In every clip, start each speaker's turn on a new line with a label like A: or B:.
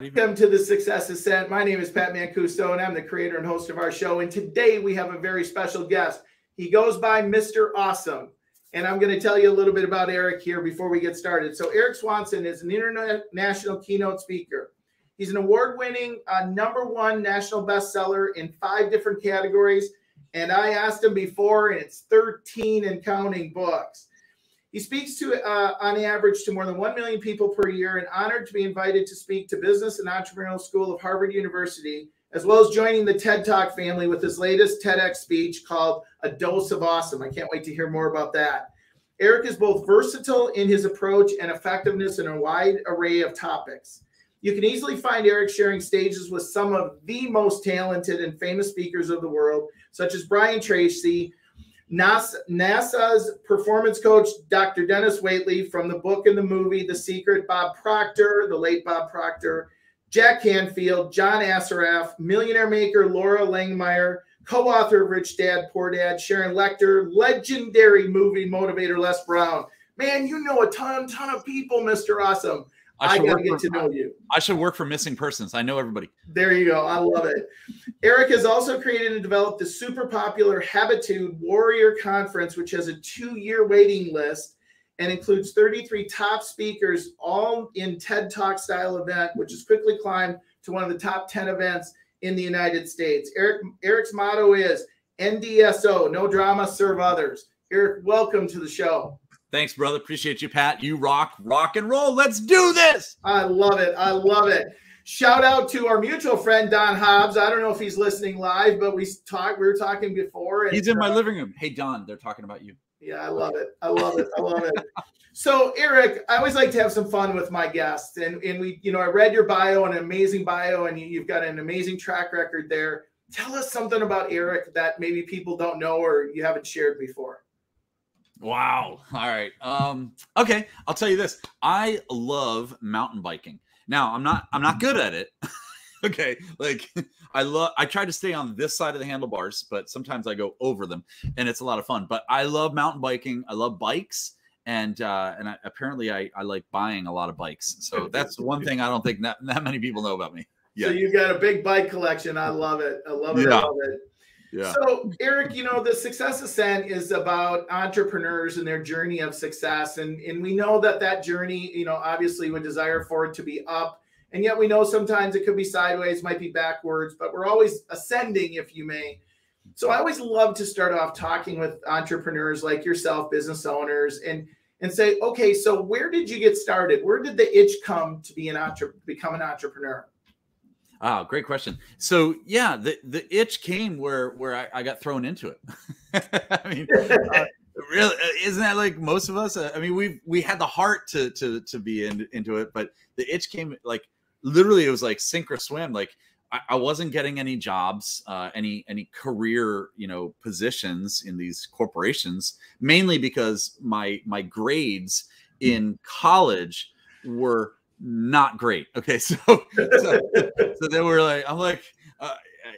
A: Welcome to the Success Ascent. My name is Pat Mancuso, and I'm the creator and host of our show. And today we have a very special guest. He goes by Mr. Awesome. And I'm going to tell you a little bit about Erik here before we get started. So, Erik Swanson is an international keynote speaker. He's an award winning uh, number one national bestseller in five different categories. And I asked him before, and it's 13 and counting books. He speaks to, uh, on average, to more than 1 million people per year and honored to be invited to speak to Business and Entrepreneurial School of Harvard University, as well as joining the TED Talk family with his latest TEDx speech called A Dose of Awesome. I can't wait to hear more about that. Erik is both versatile in his approach and effectiveness in a wide array of topics. You can easily find Erik sharing stages with some of the most talented and famous speakers of the world, such as Brian Tracy, NASA, NASA's performance coach, Dr. Denis Waitley, from the book and the movie The Secret, Bob Proctor, the late Bob Proctor, Jack Canfield, John Assaraf, millionaire maker Loral Langemeier, co author of Rich Dad, Poor Dad, Sharon Lechter, legendary movie motivator Les Brown. Man, you know a ton, ton of people, Mr. Awesome. I, I got to get to know you.
B: I should work for missing persons. I know everybody.
A: There you go. I love it. Erik has also created and developed the super popular Habitude Warrior Conference, which has a two year waiting list and includes 33 top speakers, all in TED Talk style event, which has quickly climbed to one of the top 10 events in the United States. Erik Erik's motto is NDSO, no drama, serve others. Erik, welcome to the show.
B: Thanks, brother. Appreciate you, Pat. You rock, rock and roll. Let's do this.
A: I love it. I love it. Shout out to our mutual friend Don Hobbs. I don't know if he's listening live, but we talked. We were talking before.
B: he's in my uh, living room. Hey, Don, they're talking about you.
A: Yeah, I love it. I love it. I love it. So, Erik, I always like to have some fun with my guests, and and we, you know, I read your bio, an amazing bio, and you've got an amazing track record there. Tell us something about Erik that maybe people don't know or you haven't shared before.
B: Wow. All right. Um, okay. I'll tell you this. I love mountain biking. Now I'm not I'm not good at it. okay. Like I love I try to stay on this side of the handlebars, but sometimes I go over them and it's a lot of fun. But I love mountain biking. I love bikes. And uh, and I, apparently I, I like buying a lot of bikes. So that's one thing I don't think that, that many people know about me.
A: Yeah. So you've got a big bike collection. I love it. I love it. Yeah. I love it. Yeah. So, Erik, you know, the Success Ascent is about entrepreneurs and their journey of success. And, and we know that that journey, you know, obviously would desire for it to be up. And yet we know sometimes it could be sideways, might be backwards, but we're always ascending, if you may. So I always love to start off talking with entrepreneurs like yourself, business owners, and and say, okay, so where did you get started? Where did the itch come to be an entre- become an entrepreneur?
B: Oh, great question. So yeah, the the itch came where where I, I got thrown into it. I mean, uh, really, uh, isn't that like most of us? Uh, I mean, we we had the heart to to to be in, into it, but the itch came like literally. It was like sink or swim. Like I, I wasn't getting any jobs, uh, any any career you know positions in these corporations, mainly because my my grades in college were not great. Okay, so so, so then we're like, I'm like, uh,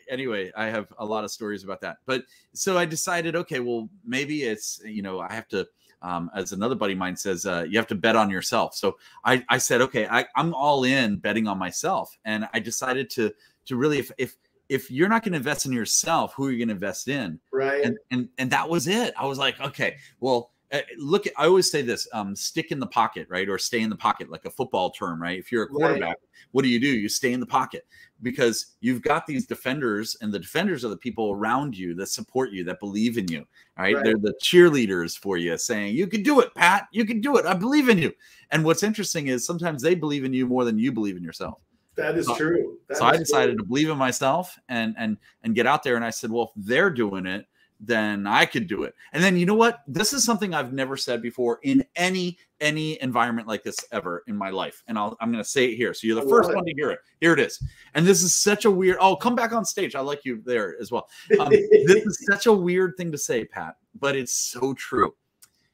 B: anyway, I have a lot of stories about that. But so I decided, okay, well, maybe it's you know I have to. Um, as another buddy of mine says, uh, you have to bet on yourself. So I, I said, okay, I, I'm all in betting on myself, and I decided to to really if if if you're not going to invest in yourself, who are you going to invest in?
A: Right.
B: And and and that was it. I was like, okay, well, uh, look, I always say this: um, stick in the pocket, right, or stay in the pocket, like a football term, right? If you're a quarterback, right. what do you do? You stay in the pocket because you've got these defenders, and the defenders are the people around you that support you, that believe in you, right? right. They're the cheerleaders for you, saying, "You can do it, Pat. You can do it. I believe in you." And what's interesting is sometimes they believe in you more than you believe in yourself.
A: That is so, true. That
B: so
A: is
B: I decided true. to believe in myself and and and get out there. And I said, "Well, if they're doing it." Then I could do it. And then you know what? This is something I've never said before in any any environment like this ever in my life. And i am going to say it here. So you're the first one to hear it. Here it is. And this is such a weird. Oh, come back on stage. I like you there as well. Um, this is such a weird thing to say, Pat, but it's so true.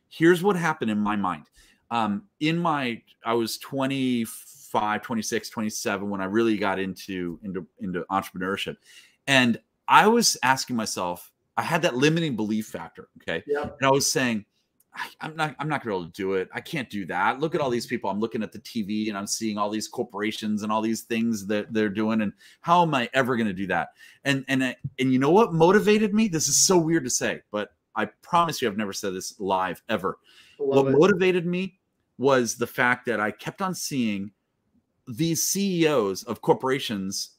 B: Here's what happened in my mind. Um, in my, I was 25, 26, 27 when I really got into into into entrepreneurship, and I was asking myself I had that limiting belief factor. Okay.
A: Yeah.
B: And I was saying, I, am not I'm not gonna be able to do it. I can't do that. Look at all these people. I'm looking at the TV and I'm seeing all these corporations and all these things that they're doing. And how am I ever gonna do that? And and and you know what motivated me? This is so weird to say, but I promise you I've never said this live ever. What it. motivated me was the fact that I kept on seeing these CEOs of corporations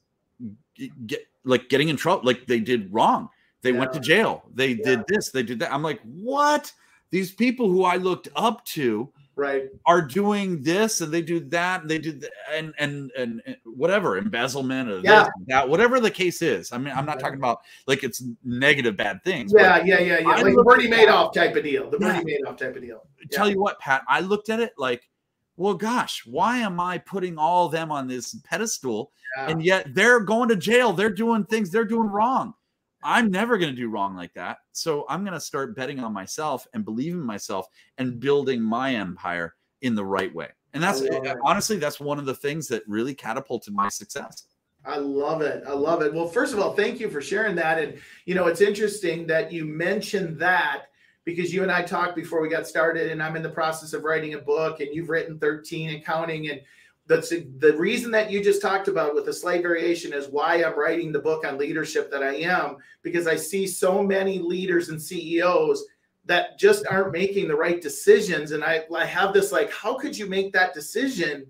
B: get like getting in trouble, like they did wrong. They yeah. went to jail. They yeah. did this. They did that. I'm like, what? these people who I looked up to
A: right
B: are doing this and they do that and they do that and and and, and whatever embezzlement or yeah. that whatever the case is i mean i'm not talking about like it's negative bad things
A: yeah yeah yeah yeah like bernie madoff type of deal the yeah. bernie madoff type of deal
B: yeah. tell you what pat i looked at it like well gosh why am i putting all them on this pedestal and yet they're going to jail they're doing things they're doing wrong I'm never going to do wrong like that. So I'm going to start betting on myself and believing myself and building my empire in the right way. And that's honestly, that's one of the things that really catapulted my success.
A: I love it. I love it. Well, first of all, thank you for sharing that. And, you know, it's interesting that you mentioned that because you and I talked before we got started, and I'm in the process of writing a book, and you've written 13 and counting. And that's the reason that you just talked about with the slave variation is why I'm writing the book on leadership that I am because I see so many leaders and CEOs that just aren't making the right decisions and I, I have this like how could you make that decision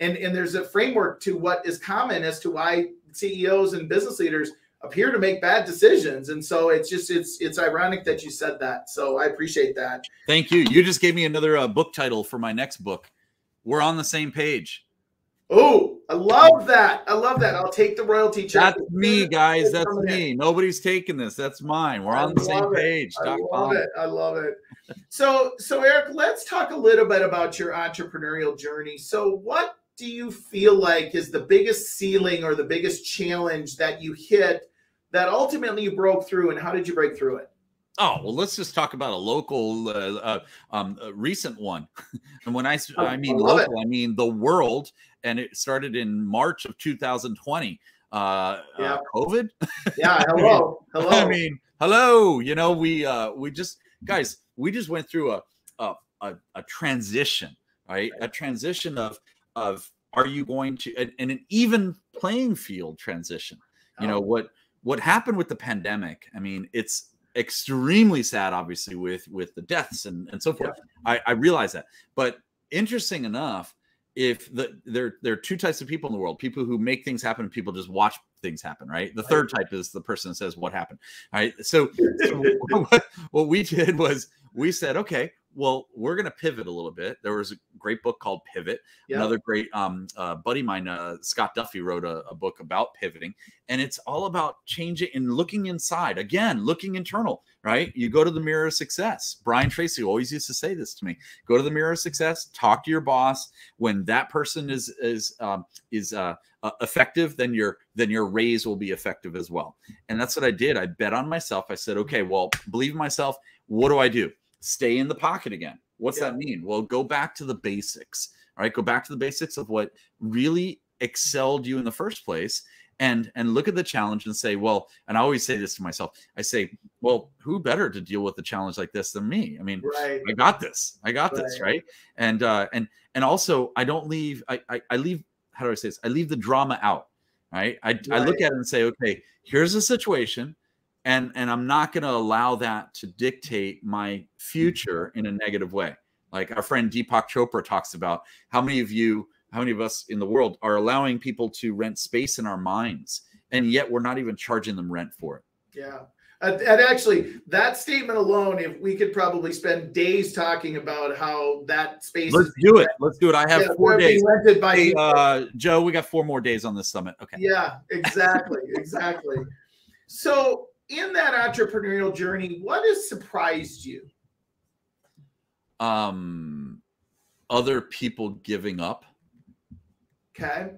A: and and there's a framework to what is common as to why CEOs and business leaders appear to make bad decisions and so it's just it's it's ironic that you said that so I appreciate that.
B: Thank you. You just gave me another uh, book title for my next book. We're on the same page.
A: Oh, I love that. I love that. I'll take the royalty
B: check. That's me, guys. That's me. In. Nobody's taking this. That's mine. We're I on the same it. page.
A: I love it. I love it. So, so Erik, let's talk a little bit about your entrepreneurial journey. So, what do you feel like is the biggest ceiling or the biggest challenge that you hit that ultimately you broke through, and how did you break through it?
B: Oh well, let's just talk about a local, uh, uh, um, a recent one. and when I oh, I mean I local, it. I mean the world, and it started in March of 2020. Uh, uh, yeah, COVID.
A: Yeah, hello, hello.
B: I mean, hello. You know, we uh, we just guys, we just went through a a, a, a transition, right? A transition of of are you going to and an even playing field transition. You know oh. what what happened with the pandemic? I mean, it's extremely sad, obviously, with with the deaths and and so forth. Yeah. I, I realize that, but interesting enough, if the there there are two types of people in the world: people who make things happen, people just watch things happen. Right. The third type is the person that says what happened. All right. So, so what, what we did was we said, okay, well, we're going to pivot a little bit. There was a great book called Pivot. Yeah. Another great um, uh, buddy of mine, uh, Scott Duffy, wrote a, a, book about pivoting, and it's all about changing and looking inside. Again, looking internal. Right? You go to the mirror of success. Brian Tracy always used to say this to me: Go to the mirror of success. Talk to your boss. When that person is is um, is uh, uh, effective, then your then your raise will be effective as well. And that's what I did. I bet on myself. I said, okay, well, believe in myself. What do I do? Stay in the pocket again. What's yeah. that mean? Well, go back to the basics. All right, go back to the basics of what really excelled you in the first place and and look at the challenge and say well and i always say this to myself i say well who better to deal with a challenge like this than me i mean right. i got this i got right. this right and uh and and also i don't leave I, I, I leave how do i say this i leave the drama out right i, right. I look at it and say okay here's a situation and and i'm not going to allow that to dictate my future in a negative way. Like our friend deepak chopra talks about how many of you how many of us in the world are allowing people to rent space in our minds and yet we're not even charging them rent for it.
A: Yeah. And actually that statement alone if we could probably spend days talking about how that space
B: let's do it. Let's do it. I have yeah, four days. rented by hey, uh, joe we got four more days on this summit. Okay.
A: Yeah exactly exactly. So in that entrepreneurial journey, what has surprised you?
B: Um, other people giving up.
A: Okay.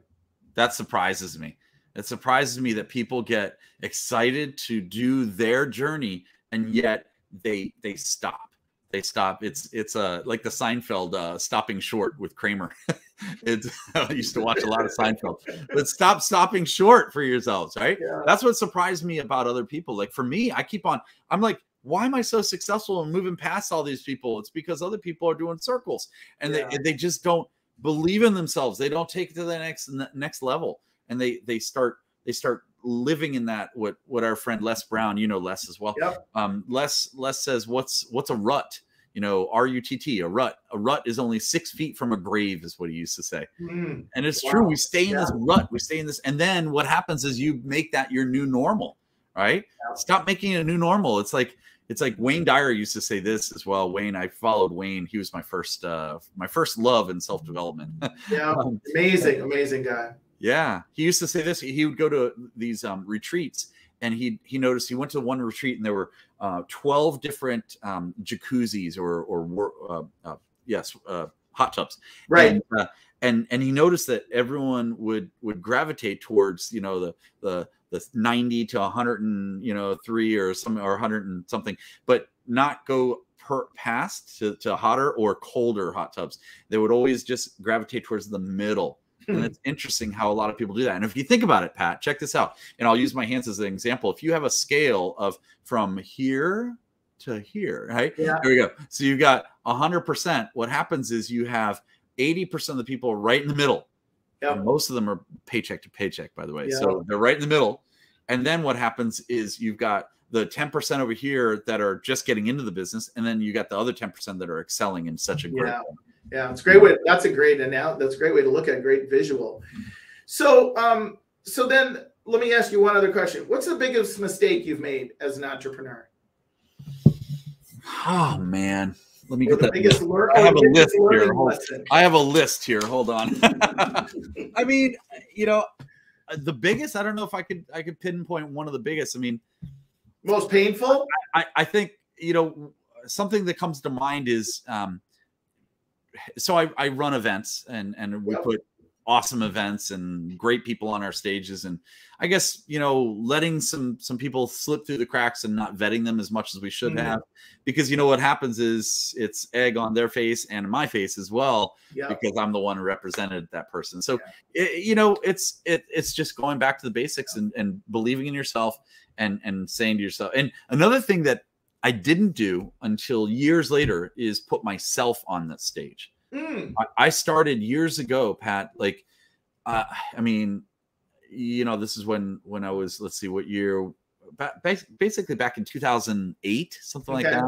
B: That surprises me. It surprises me that people get excited to do their journey and yet they they stop they stop. It's it's uh like the Seinfeld uh, stopping short with Kramer. it's I used to watch a lot of Seinfeld, but stop stopping short for yourselves, right? Yeah. That's what surprised me about other people. Like for me, I keep on. I'm like, why am I so successful and moving past all these people? It's because other people are doing circles and
A: Yeah.
B: they they just don't believe in themselves. They don't take it to the next next level, and they they start they start living in that what what our friend Les Brown, you know Les as well.
A: Yep.
B: Um, Les Les says what's what's a rut? You know, R U T T, a rut. A rut is only six feet from a grave, is what he used to say.
A: Mm,
B: And it's
A: Wow.
B: true. We stay in
A: Yeah.
B: this rut. We stay in this, and then what happens is you make that your new normal, right?
A: Yeah.
B: Stop making it a new normal. It's like it's like Wayne Dyer used to say this as well. Wayne, I followed Wayne. He was my first uh my first love in self development.
A: yeah,
B: Um,
A: amazing, amazing guy.
B: yeah, he used to say this. He would go to these um, retreats, and he he noticed he went to one retreat, and there were uh, twelve different um, jacuzzis or or uh, uh, yes uh, hot tubs,
A: Right.
B: And, uh, and and he noticed that everyone would would gravitate towards you know the the the ninety to hundred and you know three or some or hundred and something, but not go per past to, to hotter or colder hot tubs. They would always just gravitate towards the middle and it's interesting how a lot of people do that. And if you think about it, Pat, check this out. And I'll use my hands as an example. If you have a scale of from here to here, right?
A: Yeah.
B: Here we go. So you've got 100%. What happens is you have 80% of the people right in the middle.
A: Yep.
B: And most of them are paycheck to paycheck, by the way.
A: Yeah.
B: So they're right in the middle. And then what happens is you've got the 10% over here that are just getting into the business. And then you got the other 10% that are excelling in such a great
A: Yeah.
B: way.
A: Yeah, it's a great way. That's a great and now that's a great way to look at great visual. So, um, so then let me ask you one other question. What's the biggest mistake you've made as an entrepreneur?
B: Oh, man. Let me
A: Or
B: get
A: the
B: that.
A: biggest lear-
B: I have a list here.
A: lesson?
B: I have a list here. Hold on. I mean, you know, the biggest. I don't know if I could. I could pinpoint one of the biggest. I mean,
A: Most painful?
B: I, I think you know something that comes to mind is. Um, so I, I run events and and we
A: Yep.
B: put awesome events and great people on our stages and I guess you know letting some some people slip through the cracks and not vetting them as much as we should
A: Mhm.
B: have because you know what happens is it's egg on their face and my face as well
A: Yeah.
B: because I'm the one who represented that person. So it, you know, it's it, it's just going back to the basics and, and believing in yourself and and saying to yourself. And another thing that I didn't do until years later is put myself on that stage.
A: Mm,
B: I, I started years ago, Pat. Like, uh, I mean, you know, this is when when I was let's see what year. Basically, back in 2008, something like that,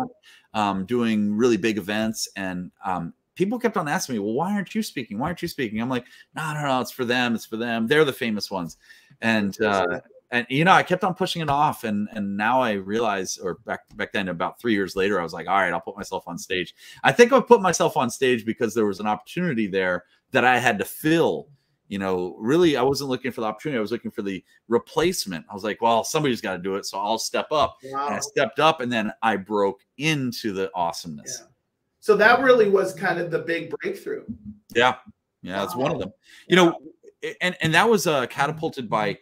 B: um, doing really big events, and um, people kept on asking me, "Well, why aren't you speaking? Why aren't you speaking?" I'm like, "No, no, no, it's for them. It's for them. They're the famous ones." And uh, and you know, I kept on pushing it off, and and now I realize, or back back then, about three years later, I was like, "All right, I'll put myself on stage." I think I put myself on stage because there was an opportunity there that I had to fill. You know, really, I wasn't looking for the opportunity. I was looking for the replacement. I was like, well, somebody's got to do it, so I'll step up. And. I stepped up, and then I broke into the awesomeness.
A: Yeah. So that really was kind of the big breakthrough.
B: Yeah, yeah, that's one of them. You know, and and that was uh, catapulted by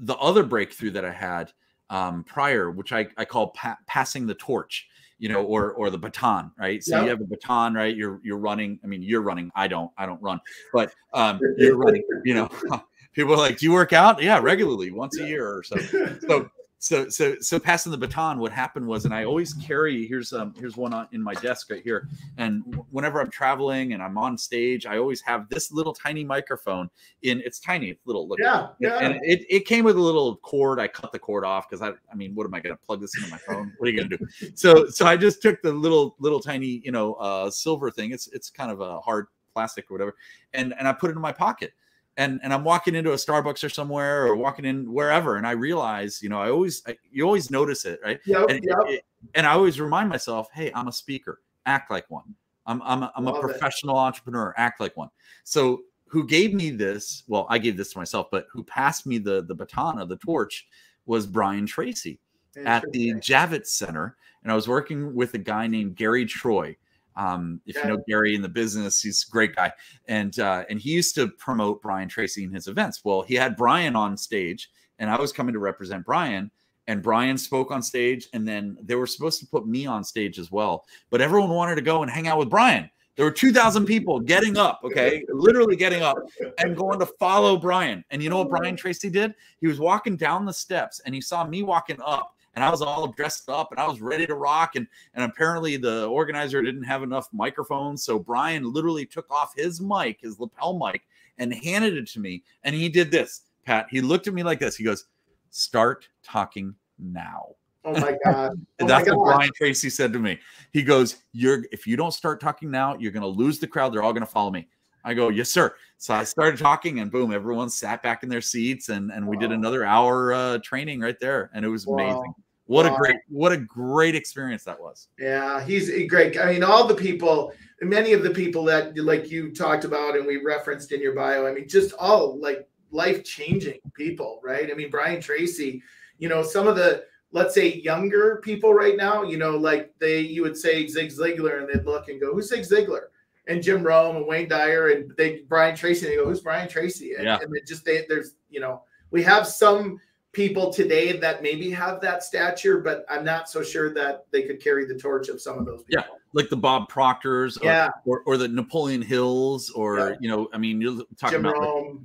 B: the other breakthrough that I had um, prior, which I I call pa- passing the torch. You know, or or the baton, right? So
A: Yeah.
B: you have a baton, right? You're you're running. I mean, you're running. I don't. I don't run, but um, you're running. You know, people are like, "Do you work out?" Yeah, regularly, once a year or so. So so so so passing the baton what happened was and i always carry here's um here's one on in my desk right here. And whenever i'm traveling and i'm on stage i always have this little tiny microphone in it's tiny it's little look
A: yeah, yeah.
B: and it, it came with a little cord. I cut the cord off because i i mean what am i going to plug this into my phone? What are you going to do? So so i just took the little little tiny you know uh silver thing. It's it's kind of a hard plastic or whatever. And and i put it in my pocket and and I'm walking into a Starbucks or somewhere or walking in wherever, and I realize, you know, I always I, you always notice it, right?
A: Yep,
B: And,
A: yep.
B: it- and I always remind myself, hey, I'm a speaker, act like one. I'm I'm a, I'm a
A: Love it.
B: professional entrepreneur, act like one. So who gave me this? Well, I gave this to myself, but who passed me the the baton of the torch was Brian Tracy at the Javits Center, and I was working with a guy named Gary Troy. Um, if you know Gary in the business, he's a great guy, and uh, and he used to promote Brian Tracy in his events. Well, he had Brian on stage, and I was coming to represent Brian. And Brian spoke on stage, and then they were supposed to put me on stage as well. But everyone wanted to go and hang out with Brian. There were 2,000 people getting up, okay, literally getting up and going to follow Brian. And you know what Brian Tracy did? He was walking down the steps and he saw me walking up. And I was all dressed up and I was ready to rock. And and apparently the organizer didn't have enough microphones, so Brian literally took off his mic, his lapel mic, and handed it to me. And he did this, Pat. He looked at me like this. He goes, "Start talking now."
A: Oh my god!
B: Oh That's my what Brian Tracy said to me. He goes, "You're if you don't start talking now, you're going to lose the crowd. They're all going to follow me." I go, "Yes, sir." So I started talking, and boom, everyone sat back in their seats, and and we did another hour uh, training right there, and it was wow. amazing. What wow. a great, what a great experience that was.
A: Yeah, he's great. I mean, all the people, many of the people that like you talked about, and we referenced in your bio. I mean, just all like life changing people, right? I mean, Brian Tracy. You know, some of the let's say younger people right now, you know, like they you would say Zig Ziglar and they'd look and go, Who's Zig Ziglar? And Jim Rohn and Wayne Dyer and they Brian Tracy, and they go, Who's Brian Tracy? And,
B: yeah.
A: and just they, there's you know, we have some people today that maybe have that stature, but I'm not so sure that they could carry the torch of some of those people.
B: Yeah, like the Bob Proctors,
A: yeah,
B: or, or, the Napoleon Hills, or yeah. you know, I mean, you're talking Jim about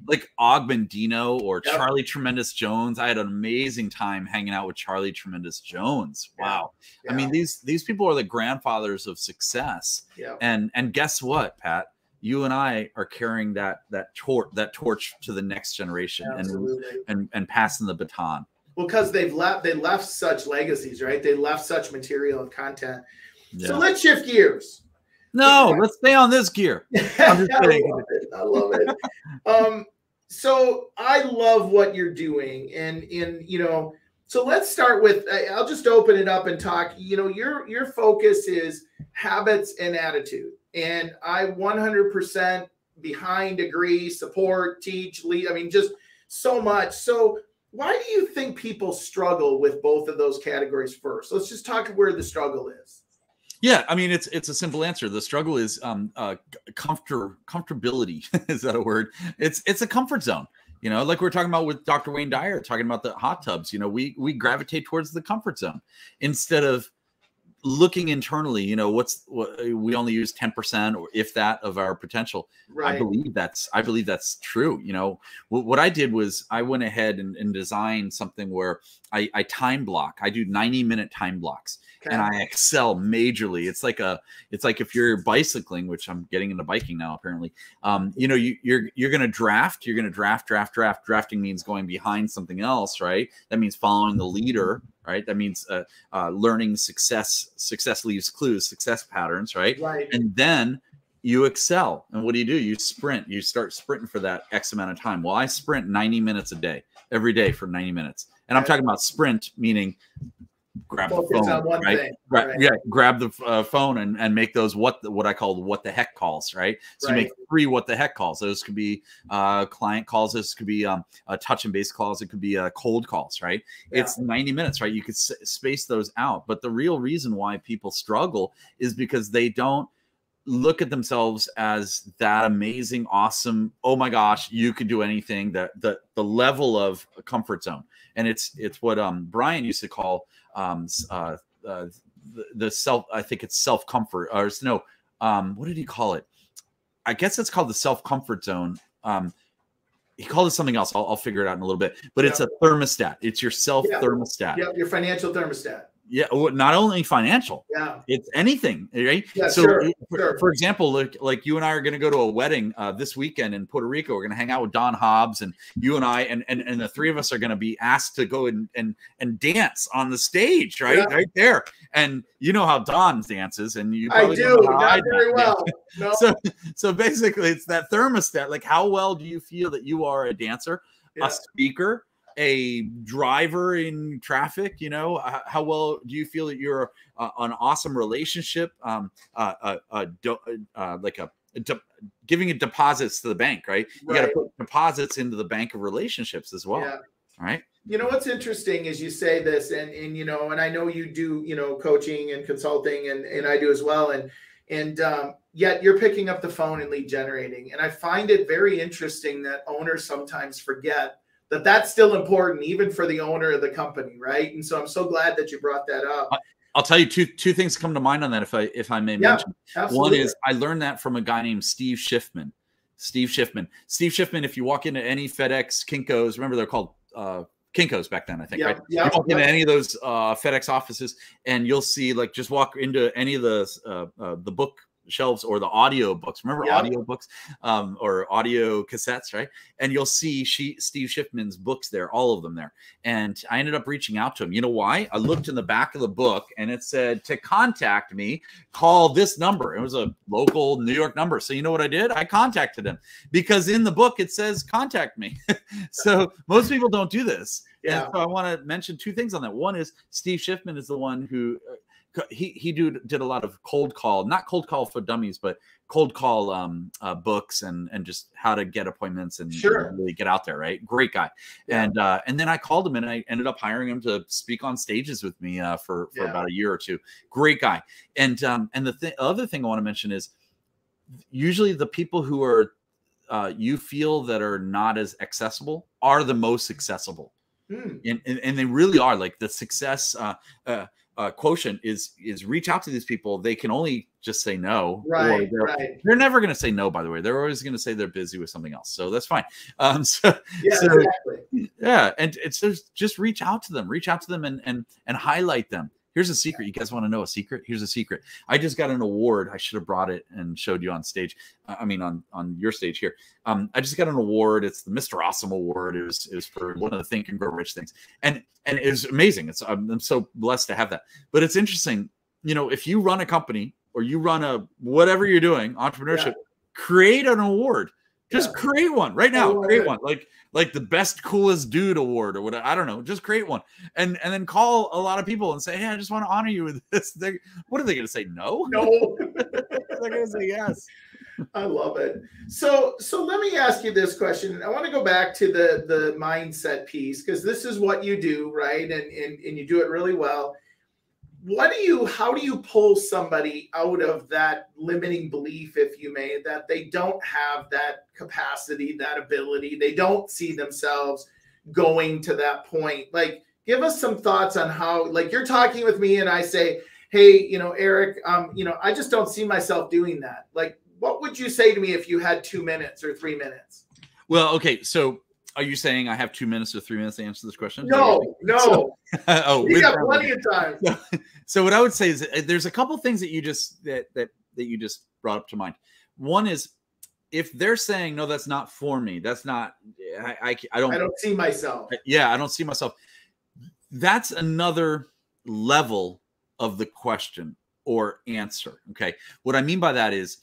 B: like, like Og Mandino or yep. Charlie Tremendous Jones. I had an amazing time hanging out with Charlie Tremendous Jones. Wow, yeah. I mean these these people are the grandfathers of success.
A: Yeah,
B: and and guess what, Pat? You and I are carrying that that torch that torch to the next generation and and and passing the baton.
A: Well, because they've left they left such legacies, right? They left such material and content. Yeah. So let's shift gears.
B: No, yeah. let's stay on this gear.
A: I'm just I love it. I love it. um, so I love what you're doing, and in you know, so let's start with. I'll just open it up and talk. You know, your your focus is habits and attitude and I 100% behind, agree, support, teach, lead. I mean, just so much. So, why do you think people struggle with both of those categories first? Let's just talk where the struggle is.
B: Yeah, I mean it's it's a simple answer. The struggle is um uh comfort comfortability. is that a word? It's it's a comfort zone. You know, like we are talking about with Dr. Wayne Dyer talking about the hot tubs. You know, we we gravitate towards the comfort zone instead of looking internally, you know, what's what, we only use 10% or if that of our potential.
A: Right.
B: I believe that's I believe that's true. You know, what, what I did was I went ahead and, and designed something where I, I time block. I do 90 minute time blocks and I excel majorly. It's like a, it's like if you're bicycling, which I'm getting into biking now, apparently. Um, you know, you, you're you're gonna draft. You're gonna draft, draft, draft. Drafting means going behind something else, right? That means following the leader, right? That means uh, uh, learning success. Success leaves clues, success patterns, right?
A: Right.
B: And then you excel. And what do you do? You sprint. You start sprinting for that X amount of time. Well, I sprint 90 minutes a day, every day for 90 minutes. And I'm talking about sprint, meaning grab Focus the phone, right? Thing, Gra- right? Yeah, grab the uh, phone and, and make those what the, what I call what the heck calls, right? So right. you make three what the heck calls. Those could be uh, client calls. This could be um, a touch and base calls. It could be uh, cold calls, right? Yeah. It's 90 minutes, right? You could s- space those out. But the real reason why people struggle is because they don't look at themselves as that amazing, awesome. Oh my gosh, you could do anything. That the the level of comfort zone, and it's it's what um Brian used to call um, uh, uh, the, the, self. I think it's self comfort, or no, um, what did he call it? I guess it's called the self comfort zone. Um, he called it something else. I'll, I'll, figure it out in a little bit. But yeah. it's a thermostat. It's your self yeah. thermostat.
A: Yeah, your financial thermostat
B: yeah not only financial
A: yeah
B: it's anything right
A: yeah, so sure,
B: for,
A: sure.
B: for, example like, like you and i are going to go to a wedding uh, this weekend in puerto rico we're going to hang out with don hobbs and you and i and and, and the three of us are going to be asked to go and and and dance on the stage right yeah. right there and you know how don dances and you
A: i do not I very well no.
B: so so basically it's that thermostat like how well do you feel that you are a dancer yeah. a speaker a driver in traffic you know how well do you feel that you're uh, an awesome relationship um uh, uh, uh, uh like a, a de- giving it deposits to the bank right you right. got to put deposits into the bank of relationships as well yeah. right
A: you know what's interesting is you say this and and you know and i know you do you know coaching and consulting and and i do as well and and um, yet you're picking up the phone and lead generating and i find it very interesting that owners sometimes forget that that's still important even for the owner of the company right and so i'm so glad that you brought that up
B: i'll tell you two two things come to mind on that if i if i may yeah, mention absolutely. one is i learned that from a guy named steve schiffman steve schiffman steve schiffman if you walk into any fedex kinkos remember they're called uh, Kinkos back then, I think.
A: Yeah,
B: right?
A: yeah,
B: you walk into any of those uh, FedEx offices, and you'll see like just walk into any of the uh, uh, the book shelves or the audio books. Remember
A: Yeah.
B: audio books um, or audio cassettes, right? And you'll see she, Steve Schiffman's books there, all of them there. And I ended up reaching out to him. You know why? I looked in the back of the book and it said to contact me, call this number. It was a local New York number. So you know what I did? I contacted him because in the book it says contact me. so most people don't do this.
A: Yeah.
B: And so I want to mention two things on that. One is Steve Schiffman is the one who uh, he he do, did a lot of cold call, not cold call for dummies, but cold call um, uh, books and and just how to get appointments and,
A: Sure.
B: really get out there. Right, great guy.
A: Yeah.
B: And uh, and then I called him and I ended up hiring him to speak on stages with me uh, for for
A: Yeah.
B: about a year or two. Great guy. And um, and the th- other thing I want to mention is usually the people who are uh, you feel that are not as accessible are the most accessible
A: Hmm.
B: and, and, and they really are like the success uh, uh, uh, quotient is is reach out to these people they can only just say no
A: Right,
B: they're,
A: right.
B: they're never going to say no by the way they're always going to say they're busy with something else so that's fine um so
A: Yeah,
B: so-
A: exactly.
B: yeah and it's just just reach out to them reach out to them and and and highlight them here's a secret. You guys want to know a secret? Here's a secret. I just got an award. I should have brought it and showed you on stage Uh, i mean on on your stage here. Um i just got an award. It's the mr awesome award. It was it was for one of the think and grow rich things. And and it was amazing. It's i'm, I'm so blessed to have that. But it's interesting you know if you run a company or you run a whatever you're doing entrepreneurship create an award just
A: Yeah.
B: create one right now create one like like the best coolest dude award or whatever i don't know just create one and and then call a lot of people and say hey i just want to honor you with this thing what are they going to say no
A: No.
B: they're going to say yes
A: I love it. So so let me ask you this question. I want to go back to the the mindset piece because this is what you do, right? And, and and you do it really well. What do you how do you pull somebody out of that limiting belief, if you may, that they don't have that capacity, that ability, they don't see themselves going to that point? Like give us some thoughts on how like you're talking with me and I say, hey, you know, Erik, um, you know, I just don't see myself doing that. Like, what would you say to me if you had two minutes or three minutes?
B: well okay so are you saying i have two minutes or three minutes to answer this question
A: No, no,
B: oh
A: you
B: with
A: got plenty of time.
B: so what I would say is uh, there's a couple things that you just that that that you just brought up to mind. One is if they're saying no, that's not for me. That's not. I I, I don't.
A: I don't see myself.
B: Yeah, I don't see myself. That's another level of the question or answer. Okay, what I mean by that is,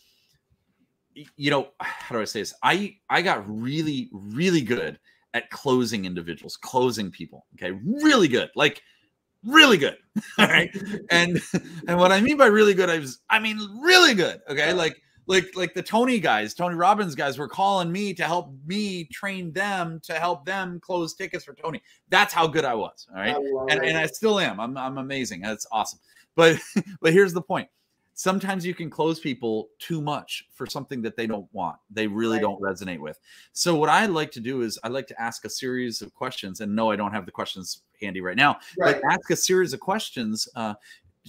B: you know, how do I say this? I I got really really good at closing individuals, closing people. Okay, really good, like really good. All right and and what I mean by really good, I was I mean really good. Okay, like like like the Tony guys, Tony Robbins guys were calling me to help me train them to help them close tickets for Tony. That's how good I was. All right, and, and I still am. I'm I'm amazing. That's awesome. But but here's the point. Sometimes you can close people too much for something that they don't want. They really
A: Right.
B: don't resonate with. So what I like to do is I like to ask a series of questions. And no, I don't have the questions handy right now
A: right.
B: but ask a series of questions uh,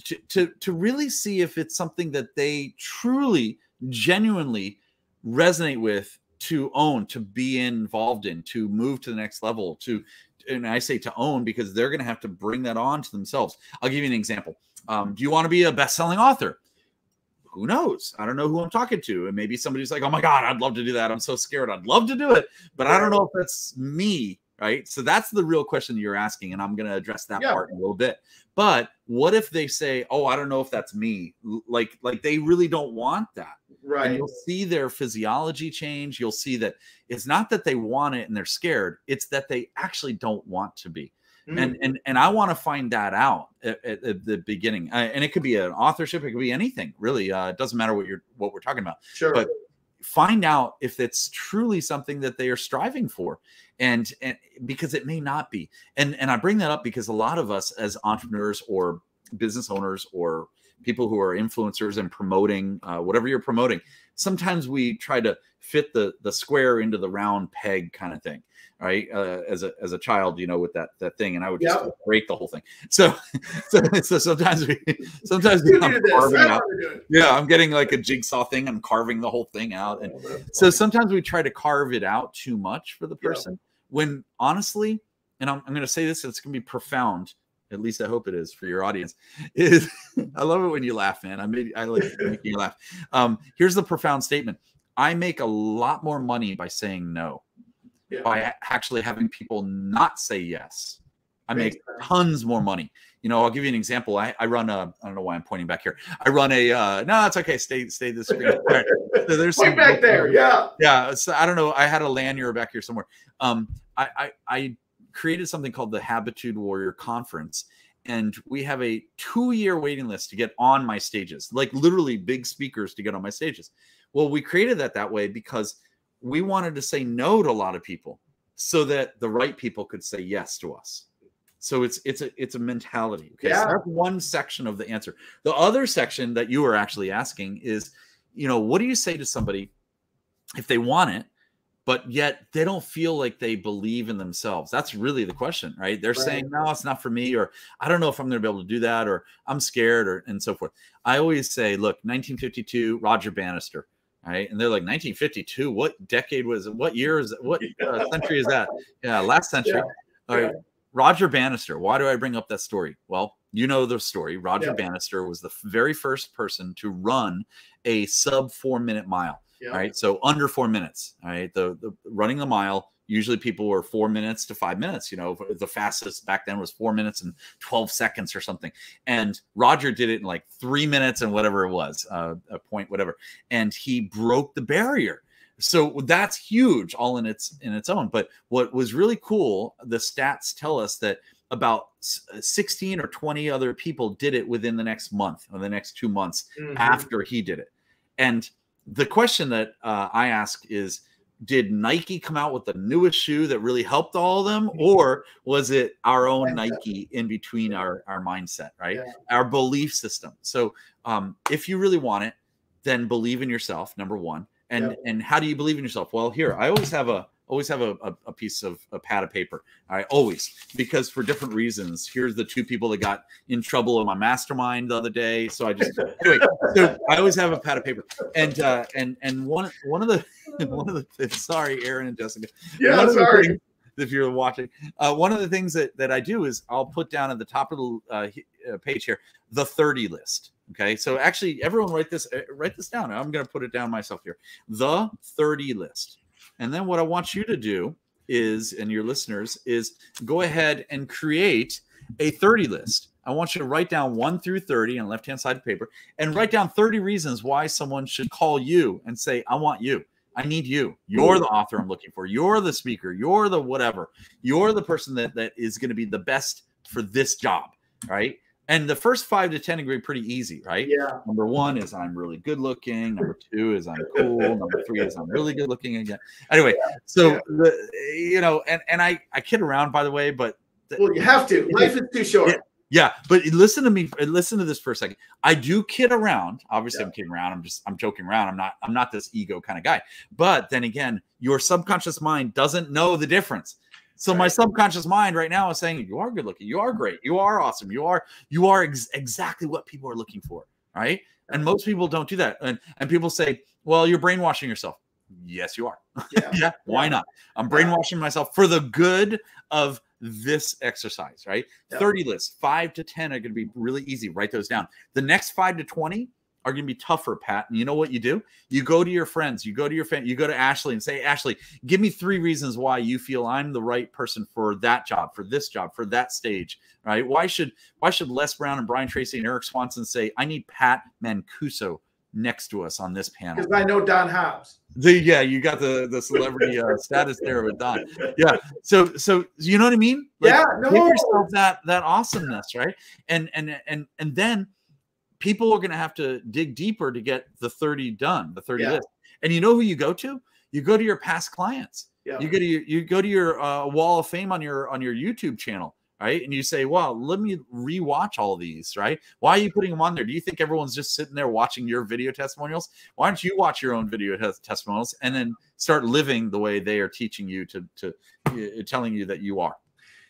B: to, to to really see if it's something that they truly, genuinely resonate with, to own, to be involved in, to move to the next level. To and I say to own because they're going to have to bring that on to themselves. I'll give you an example. Um, do you want to be a best-selling author? Who knows? I don't know who I'm talking to. And maybe somebody's like, oh my God, I'd love to do that. I'm so scared. I'd love to do it, but I don't know if that's me. Right. So that's the real question you're asking. And I'm going to address that
A: Yeah.
B: part in a little bit. But what if they say, oh, I don't know if that's me? Like, like they really don't want that. And
A: right.
B: you'll see their physiology change. You'll see that it's not that they want it and they're scared. It's that they actually don't want to be
A: Mm.
B: and and and I want to find that out at, at- at the beginning. Uh, and it could be an authorship, it could be anything really. Uh, it doesn't matter what you're what we're talking about.
A: sure.
B: but- Find out if it's truly something that they are striving for, and and because it may not be. And and I bring that up because a lot of us as entrepreneurs or business owners or people who are influencers and promoting uh, whatever you're promoting, sometimes we try to fit the the square into the round peg kind of thing right uh, as a as a child you know with that that thing and i would just
A: Yep.
B: break the whole thing so so, so sometimes we sometimes we I'm carving out
A: want to do it.
B: yeah i'm getting like a jigsaw thing i'm carving the whole thing out and so sometimes we try to carve it out too much for the
A: Yeah.
B: person when honestly and I'm, I'm going to say this, it's going to be profound. At least I hope it is for your audience. Is I love it when you laugh, man. I made I like making you laugh. Um, here's the profound statement: I make a lot more money by saying no, yeah. by actually having people not say yes. I make tons more money. You know, I'll give you an example. I, I run a, I don't know why I'm pointing back here. I run a, uh, no, it's okay. Stay, stay this screen. Right.
A: So there's Point back there. Yeah.
B: Yeah. So I don't know. I had a lanyard back here somewhere. Um, I, I, I created something called the Habitude Warrior Conference. And we have a two year waiting list to get on my stages, like literally big speakers to get on my stages. Well, we created that that way because we wanted to say no to a lot of people so that the right people could say yes to us. So it's it's a it's a mentality. Okay, yeah. so that's one section of the answer. The other section that you were actually asking is, you know, what do you say to somebody if they want it, but yet they don't feel like they believe in themselves? That's really the question, right? They're right. saying, no, it's not for me, or I don't know if I'm going to be able to do that, or I'm scared, or and so forth. I always say, look, 1952, Roger Bannister right? And they're like 1952. What decade was it? What year is it? What uh, century is that? Yeah, last century. Yeah. All right. Roger Bannister. Why do I bring up that story? Well, you know the story. Roger yeah. Bannister was the very first person to run a sub four minute mile. Yeah. Right. So under four minutes. Right. The, the running the mile. Usually people were four minutes to five minutes. You know, the fastest back then was four minutes and 12 seconds or something. And Roger did it in like three minutes and whatever it was, uh, a point, whatever. And he broke the barrier so that's huge all in its in its own but what was really cool the stats tell us that about uh, 16 or 20 other people did it within the next month or the next two months mm-hmm. after he did it and the question that uh, i ask is did nike come out with the newest shoe that really helped all of them mm-hmm. or was it our own nike in between our our mindset right? Yeah. our belief system. So um, if you really want it then believe in yourself number one. And and how do you believe in yourself? Well here i always have a always have a, a, a, piece of a pad of paper. I always because for different reasons. Here's the two people that got in trouble in my mastermind the other day. So i just anyway so i always have a pad of paper. And uh and and one one of the one of the sorry aaron and jessica.
A: Yeah sorry. things,
B: if you're watching uh, one of the things that that i do is i'll put down at the top of the uh, uh page here the 30 list. Okay, so actually, everyone write this uh, write this down. I'm going to put it down myself here. The 30 list, and then what I want you to do is, and your listeners, is go ahead and create a 30 list. I want you to write down one through 30 on left hand side of paper, and write down 30 reasons why someone should call you and say, "I want you." I need you. You're the author I'm looking for. You're the speaker. You're the whatever. You're the person that that is going to be the best for this job, right? And the first five to 10 are going to be pretty easy, right?
A: Yeah.
B: Number one is I'm really good looking. Number two is I'm cool. Number three is I'm really good looking again. Anyway, so yeah. the, you know, and, and I, I kid around by the way, but
A: the, well, you have to. Life is too short.
B: Yeah, yeah, but listen to me. Listen to this for a second. I do kid around. Obviously, yeah. I'm kidding around. I'm just I'm joking around. I'm not I'm not this ego kind of guy. But then again, your subconscious mind doesn't know the difference. So right. my subconscious mind right now is saying, "You are good looking. You are great. You are awesome. You are you are ex- exactly what people are looking for." Right? And most people don't do that. And and people say, "Well, you're brainwashing yourself." Yes, you are. Yeah. yeah. Why not? I'm brainwashing myself for the good of this exercise. Right? Yeah. Thirty lists, five to ten are going to be really easy. Write those down. The next five to twenty are going to be tougher, Pat. And you know what you do? You go to your friends, you go to your family, you go to Ashley and say, Ashley, give me three reasons why you feel I'm the right person for that job, for this job, for that stage. Right? Why should why should Les Brown and Brian Tracy and Erik Swanson say, I need Pat Mancuso next to us on this panel?
A: Because I know Don Hobbs.
B: The, yeah, you got the the celebrity uh, status there with Don. Yeah, so so you know what I mean?
A: Like, yeah, no.
B: give yourself that that awesomeness, right? And and and and then people are going to have to dig deeper to get the 30 done, the 30 yeah. list. And you know who you go to? You go to your past clients. Yeah. You go to your, you go to your uh, wall of fame on your on your YouTube channel, right? And you say, "Well, let me rewatch all these." Right? Why are you putting them on there? Do you think everyone's just sitting there watching your video testimonials? Why don't you watch your own video testimonials and then start living the way they are teaching you to to uh, telling you that you are?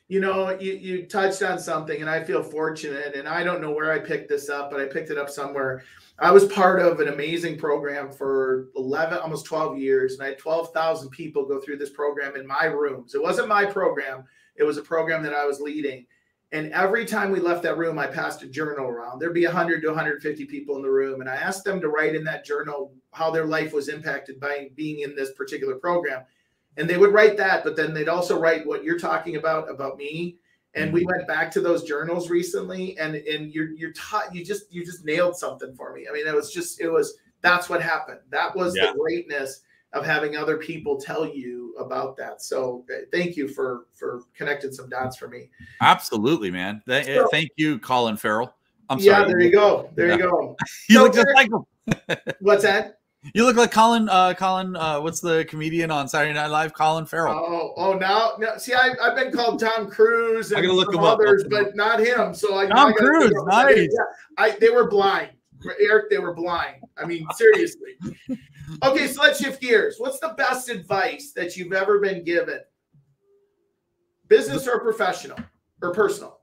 A: You know, you, you touched on something, and I feel fortunate. And I don't know where I picked this up, but I picked it up somewhere. I was part of an amazing program for 11, almost 12 years, and I had 12,000 people go through this program in my rooms. It wasn't my program, It was a program that I was leading. And every time we left that room, I passed a journal around. There'd be 100 to 150 people in the room. And I asked them to write in that journal how their life was impacted by being in this particular program. And they would write that, but then they'd also write what you're talking about, about me. And we went back to those journals recently, and and you're you're taught you just you just nailed something for me. I mean, it was just it was that's what happened. That was
B: Yeah.
A: the greatness of having other people tell you about that. So uh, thank you for for connecting some dots for me.
B: Absolutely, man. Th-
A: So-
B: thank you, Colin Farrell. I'm
A: yeah,
B: sorry.
A: Yeah there you go. There
B: Yeah.
A: you go.
B: You
A: So
B: look just like him.
A: What's that?
B: You look like Colin. Uh, Colin. Uh, what's the comedian on Saturday Night Live? Colin Farrell.
A: Oh, oh, now, now see, I, I've been called Tom Cruise
B: I
A: and
B: gotta look
A: some
B: him up,
A: others,
B: look him
A: but not him. So I,
B: Tom
A: I
B: Cruise,
A: figure out what
B: nice.
A: Yeah, I they were blind, Erik. They were blind. I mean, seriously. okay, so let's shift gears. What's the best advice that you've ever been given, business or professional or personal?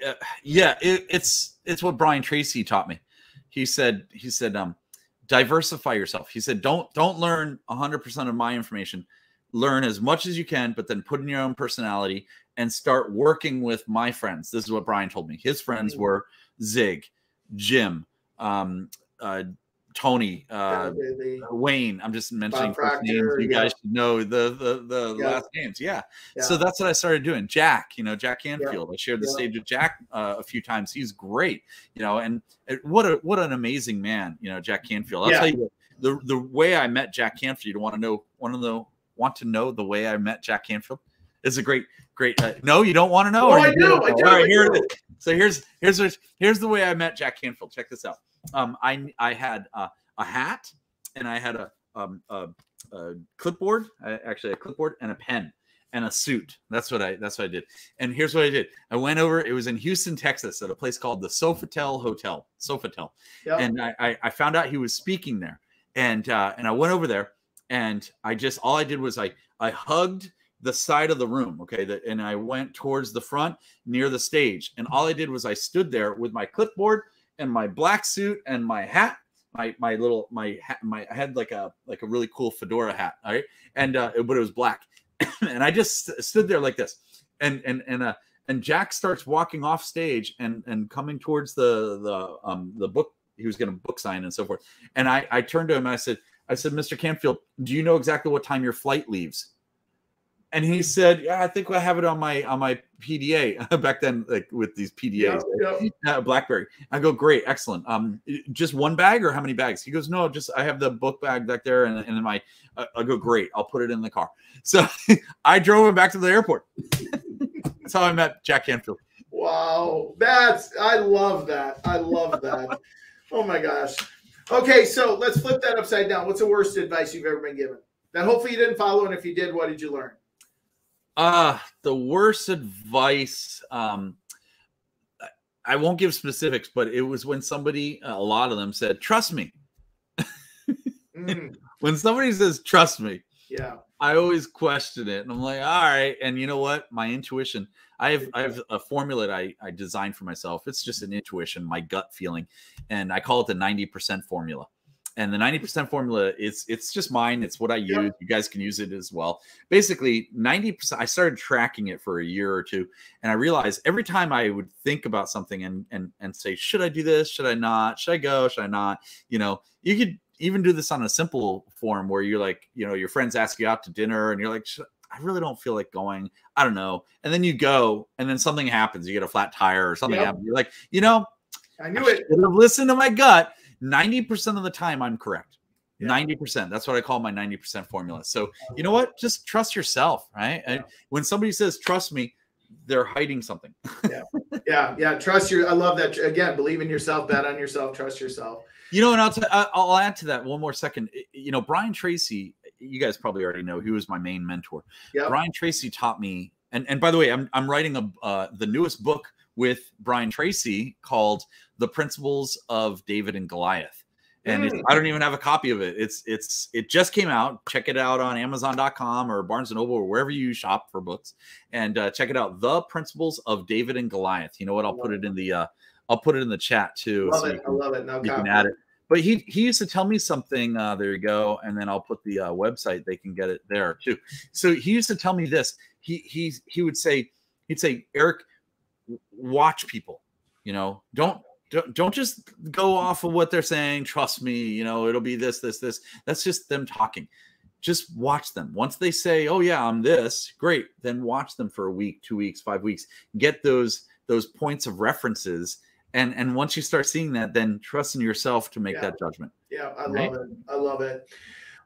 B: yeah, yeah it, it's it's what Brian Tracy taught me. He said he said um diversify yourself. He said don't don't learn 100% of my information. Learn as much as you can, but then put in your own personality and start working with my friends. This is what Brian told me. His friends
A: Mm.
B: were Zig, Jim, um, uh, Tony, uh,
A: The- the-
B: Wayne. I'm just mentioning
A: Proctor,
B: first names. You
A: yeah.
B: guys should know the the the
A: Yeah.
B: last names. Yeah.
A: yeah.
B: So that's what I started doing. Jack, you know, Jack Canfield. I shared the stage with Jack uh, a few times. He's great, you know, and what a what an amazing man, you know, Jack Canfield. I'll tell you the the way I met Jack Canfield. You want to know want to know want to know the way I met Jack Canfield? It's a great great. Uh, no, you don't want to know.
A: Oh,
B: or
A: I do, I do,
B: All right,
A: I
B: here it is. So here's here's here's here's the way I met Jack Canfield. Check this out. Um, I I had uh, a hat and I had a um a, a clipboard. Actually a clipboard and a pen and a suit. That's what I that's what I did. And here's what I did. I went over. It was in Houston, Texas, at a place called the Sofitel Hotel. Sofitel
A: yeah.
B: and I, I, I found out he was speaking there, and uh, and I went over there, and I just all I did was I I hugged the side of the room, okay, that and I went towards the front near the stage, and all I did was I stood there with my clipboard and my black suit and my hat, my my little my hat, my I had like a like a really cool fedora hat, all right, and uh, but it was black, and I just st- stood there like this, and and and uh and Jack starts walking off stage and and coming towards the the um the book he was going to book sign and so forth. And I I turned to him and I said I said Mr. Canfield, do you know exactly what time your flight leaves? And he said, "Yeah, I think I have it on my on my PDA back then, like with these PDAs,
A: yeah.
B: uh, BlackBerry." I go, "Great, excellent. Um, just one bag or how many bags?" He goes, "No, just I have the book bag back there, and and my." Uh, I go, "Great, I'll put it in the car." So I drove him back to the airport. That's how I met Jack Canfield.
A: Wow, that's I love that. I love that. oh my gosh. Okay, so let's flip that upside down. What's the worst advice you've ever been given? That hopefully you didn't follow, and if you did, what did you learn?
B: Uh the worst advice. Um, I- won't give specifics, but it was when somebody, a lot of them said, "Trust me."
A: Mm,
B: When somebody says, "Trust me,"
A: yeah,
B: I always question it, and I'm like, "All right." And you know what? My intuition. I have I have a formula that I I designed for myself. It's just an intuition, my gut feeling, and I call it the 90% formula. And the 90% formula is it's just mine. It's what I use. You guys can use it as well. Basically, 90%. I started tracking it for a year or two, and I realized every time I would think about something and and and say, should I do this? Should I not? Should I go? Should I not? You know, you could even do this on a simple form where you're like, you know, your friends ask you out to dinner, and you're like, I really don't feel like going. I don't know. And then you go, and then something happens. You get a flat tire or something
A: Yep.
B: happens. You're like, you know,
A: I knew it.
B: should have listened to my gut. 90% of the time, I'm correct.
A: Yeah.
B: 90%. That's what I call my 90% formula. So, you know what? Just trust yourself, right? And when somebody says, trust me, they're hiding something.
A: Yeah, yeah. Yeah, trust your. I love that. Again, believe in yourself. Bet on yourself. Trust yourself.
B: You know, and I'll, t- I'll add to that one more second. You know, Brian Tracy, you guys probably already know, he was my main mentor.
A: Yep.
B: Brian Tracy taught me, and, and by the way, I'm, I'm writing a, uh, the newest book with Brian Tracy called The Principles of David and Goliath. And
A: Mm.
B: I don't even have a copy of it. It's it's it just came out. Check it out on Amazon.com or Barnes and Noble or wherever you shop for books, and uh, check it out. The Principles of David and Goliath. You know what? I'll put it in the uh, I'll put it in the chat too.
A: Love
B: so
A: it. I love it. Now,
B: you can add it. But he he used to tell me something. Uh, there you go, and then I'll put the uh, website. They can get it there too. So he used to tell me this. he he he would say he'd say Erik, watch people. You know, don't don't don't just go off of what they're saying. Trust me. You know, it'll be this this this. That's just them talking. Just watch them. Once they say, "Oh yeah, I'm this," great. Then watch them for a week, two weeks, five weeks. Get those those points of references and and once you start seeing that then trust in yourself to make
A: Yeah.
B: that judgment
A: Yeah, I
B: Right?
A: love it. I love it.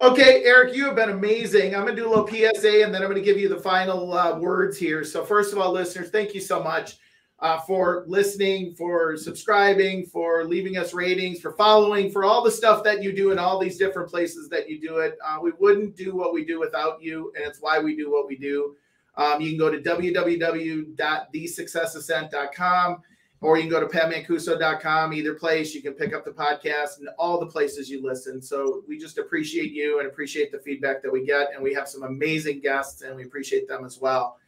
A: Okay, Erik, you have been amazing. I'm going to do a little PSA and then I'm going to give you the final uh, words here. So, first of all, listeners, thank you so much uh, for listening, for subscribing, for leaving us ratings, for following, for all the stuff that you do in all these different places that you do it. Uh, we wouldn't do what we do without you, and it's why we do what we do. Um, you can go to www.thesuccessascent.com or you can go to patmancuso.com. Either place, you can pick up the podcast and all the places you listen. So we just appreciate you and appreciate the feedback that we get. And we have some amazing guests and we appreciate them as well.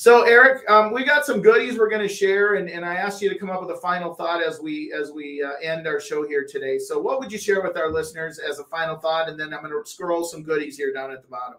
A: So Erik, um, we got some goodies we're going to share, and, and I asked you to come up with a final thought as we as we uh, end our show here today. So what would you share with our listeners as a final thought? And then I'm going to scroll some goodies here down at the bottom.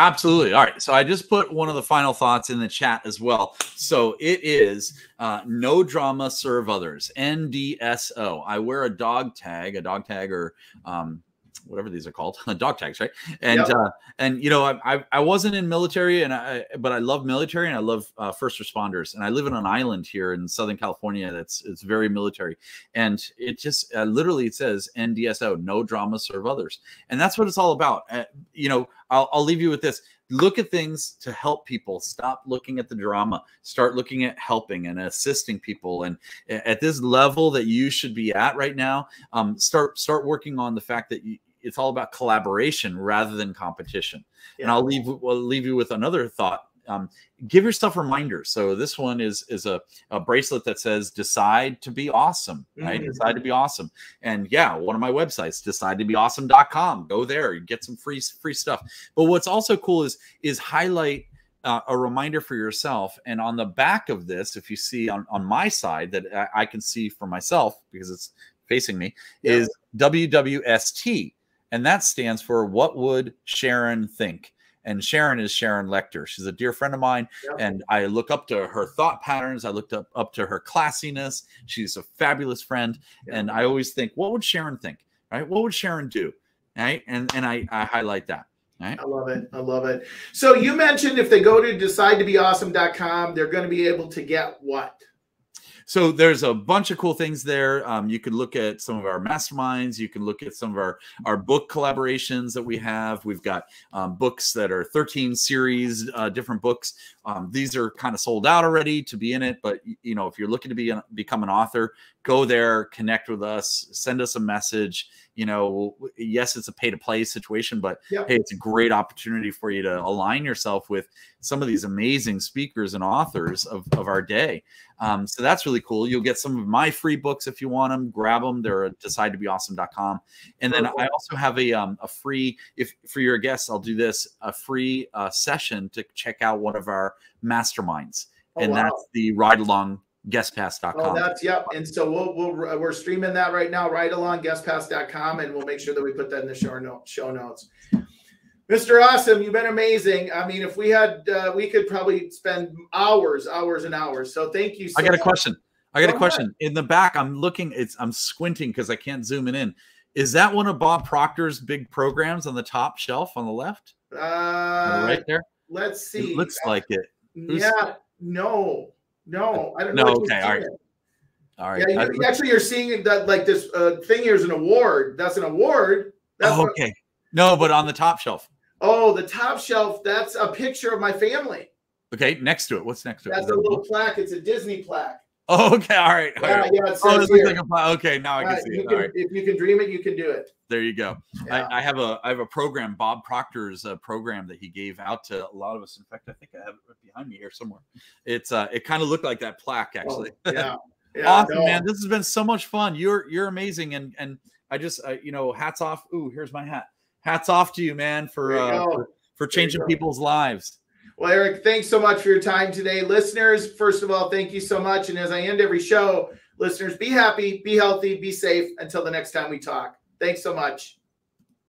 B: Absolutely. All right. So I just put one of the final thoughts in the chat as well. So it is uh, no drama, serve others. NDSO. I wear a dog tag, a dog tag, or um, whatever these are called, dog tags, right? And
A: Yep.
B: uh, and you know, I, I I wasn't in military, and I but I love military and I love uh, first responders, and I live in an island here in Southern California that's it's very military, and it just uh, literally it says NDSO, no drama, serve others, and that's what it's all about. Uh, you know, I'll, I'll leave you with this. Look at things to help people. Stop looking at the drama. Start looking at helping and assisting people. And at this level that you should be at right now um, start start working on the fact that you, it's all about collaboration rather than competition. And i'll leave i'll leave you with another thought. Um, give yourself reminders. So this one is is a, a bracelet that says decide to be awesome right?
A: Mhm.
B: decide to be awesome. And yeah one of my websites decide to be awesome.com go there you get some free free stuff. But what's also cool is is highlight uh, a reminder for yourself. And on the back of this if you see on, on my side that I, I can see for myself because it's facing me
A: Yeah.
B: is wwst and that stands for what would sharon think? And sharon is sharon Lechter. She's a dear friend of mine
A: Yep.
B: and i look up to her thought patterns. I looked up up to her classiness. She's a fabulous friend. And i always think what would sharon think right? What would sharon do right? And and i, I highlight that right?
A: I love it. I love it. So you mentioned if they go to decidetobeawesome.com, they're going to be able to get what?
B: So there's a bunch of cool things there. Um, you can look at some of our masterminds. You can look at some of our our book collaborations that we have. We've got um, books that are 13 series, uh, different books. Um, these are kind of sold out already to be in it, but you know if you're looking to be an, become an author, go there, connect with us, send us a message. You know, yes, it's a pay to play situation, but hey, it's a great opportunity for you to align yourself with some of these amazing speakers and authors of, of our day. Um, so that's really cool. You'll get some of my free books if you want them. Grab them. They're at decidetobeawesome.com. And then I also have a um, a free if for your guests, I'll do this a free uh, session to check out one of our masterminds,
A: Oh,
B: and
A: wow.
B: that's the ride along guestpass.com.
A: Oh, that's yep. And so we'll we'll we're streaming that right now, right along guestpass.com, and we'll make sure that we put that in the show note show notes. Mr. Awesome, you've been amazing. I mean, if we had, uh, we could probably spend hours, hours, and hours. So thank you. So
B: I got a question. I got
A: Go
B: a question. In the back, I'm looking. It's I'm squinting because I can't zoom it in. Is that one of Bob Proctor's big programs on the top shelf on the left?
A: Uh,
B: right there.
A: let's see.
B: It looks like it. who's-
A: yeah. No. No. I don't
B: No,
A: know.
B: okay, all right.
A: it.
B: All right.
A: Yeah, you, actually, you're seeing that like this uh, thing here is an award. That's an award. That's
B: oh,
A: what-
B: okay. No, but on the top shelf.
A: oh, the top shelf. That's a picture of my family.
B: Okay, next to it. What's next to it?
A: That's a little plaque. It's a Disney plaque.
B: Oh, okay. All right. All
A: Yeah,
B: right.
A: yeah.
B: Oh,
A: says
B: this looks like a okay. Now I can
A: Uh,
B: see it.
A: can-
B: All right.
A: If you can dream it, you can do it.
B: There you go.
A: Yeah.
B: I, I have a I have a program, Bob Proctor's uh, program that he gave out to a lot of us. In fact, I think I have it right behind me here somewhere. It's uh, it kind of looked like that plaque actually.
A: Oh, yeah. Yeah.
B: awesome,
A: no.
B: man. This has been so much fun. You're you're amazing, and and I just uh, you know, hats off. Ooh, here's my hat. Hats off to you, man, for
A: you
B: uh, for, for changing people's lives.
A: Well, Erik, thanks so much for your time today. Listeners, first of all, thank you so much. And as I end every show, listeners, be happy, be healthy, be safe until the next time we talk. Thanks so much.